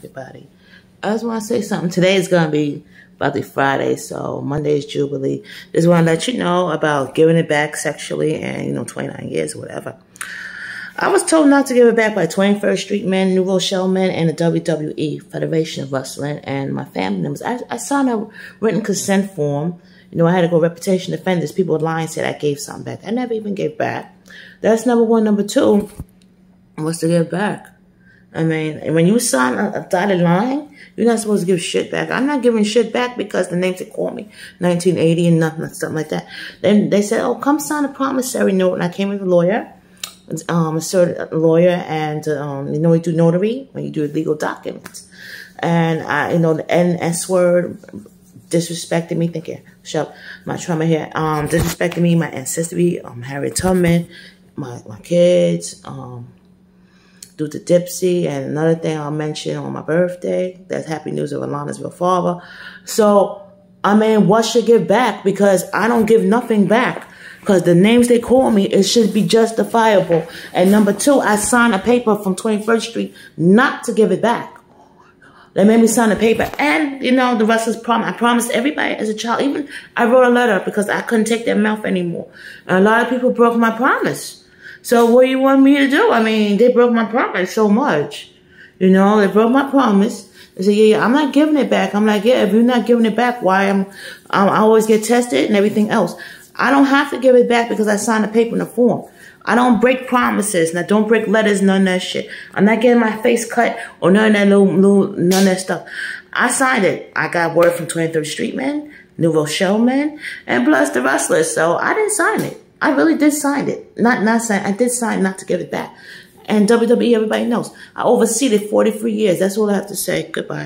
everybody. I just want to say something. Today is going to be the Friday, so Monday is Jubilee. Just want to let you know about giving it back sexually and, you know, 29 years or whatever. I was told not to give it back by 21st Street Men, new rochelle Men, and the WWE, Federation of Wrestling, and my family members. I, I signed a written consent form. You know, I had to go reputation defenders. People lying and said I gave something back. I never even gave back. That's number one. Number two was to give back. I mean, when you sign a, a, dotted line, you're not supposed to give shit back. I'm not giving shit back because the names they called me, 1980 and nothing, something like that. Then they said, oh, come sign a promissory note. And I came with a lawyer, um, a certain lawyer, and, um, you know, we do notary when you do legal documents. And I, you know, the NS word disrespected me, thinking, shut my trauma here, um, disrespected me, my ancestry, um, Harriet Tubman, my, my kids, um, due to Dipsy. And another thing I'll mention on my birthday, that's happy news of Alana's real father. So, I mean, what should give back? Because I don't give nothing back. Because the names they call me, it should be justifiable. And number two, I signed a paper from 21st Street not to give it back. They made me sign a paper. And, you know, the rest is prom. I promised everybody as a child. Even I wrote a letter because I couldn't take their mouth anymore. And a lot of people broke my promise. So what do you want me to do? I mean, they broke my promise so much. You know, they broke my promise. They said, yeah, yeah, I'm not giving it back. I'm like, yeah, if you're not giving it back, why am I always get tested and everything else. I don't have to give it back because I signed a paper and a form. I don't break promises and I don't break letters, none of that shit. I'm not getting my face cut or none of that little, little none of that stuff. I signed it. I got word from 23rd Street New Rochelle Men, and plus the wrestlers. So I didn't sign it. I really did sign it. Not not sign. I did sign not to give it back. And WWE, everybody knows. I oversee it 43 years. That's all I have to say. Goodbye.